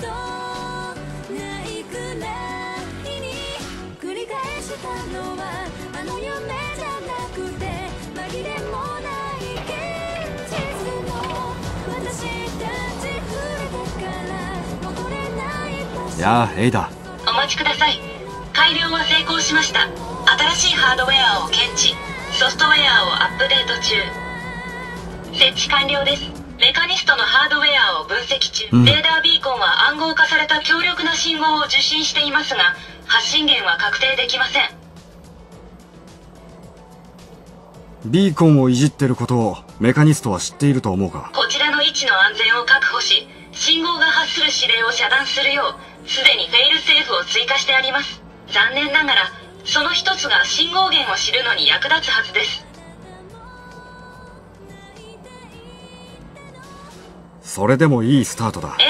とないくらいに繰り返したのはあの夢じゃなくて紛れもない現実の私たち触れたから戻れない場所やあエイダ。お待ちください。改良は成功しました。新しいハードウェアを検知。ソフトウェアをアップデート中。設置完了です。メカニストのハードウェアを分析中、うん。レーダービー号化された強力な信号を受信していますが発信源は確定できません。ビーコンをいじってることをメカニストは知っていると思うか？こちらの位置の安全を確保し信号が発する指令を遮断するようすでにフェイルセーフを追加してあります。残念ながらその一つが信号源を知るのに役立つはずです。それでもいいスタートだ。え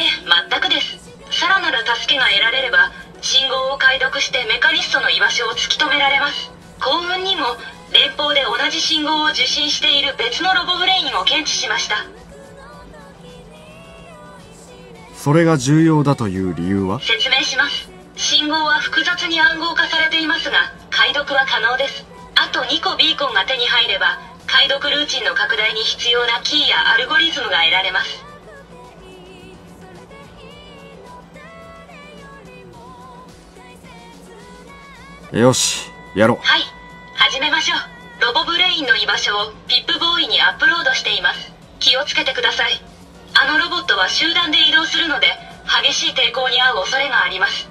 助けが得られれば信号を解読してメカニストの居場所を突き止められます。幸運にも連邦で同じ信号を受信している別のロボブレインを検知しました。それが重要だという理由は？説明します。信号は複雑に暗号化されていますが解読は可能です。あと2個ビーコンが手に入れば解読ルーチンの拡大に必要なキーやアルゴリズムが得られます。よしやろう。はい。始めましょう。ロボブレインの居場所をピップボーイにアップロードしています。気をつけてください。あのロボットは集団で移動するので激しい抵抗に遭う恐れがあります。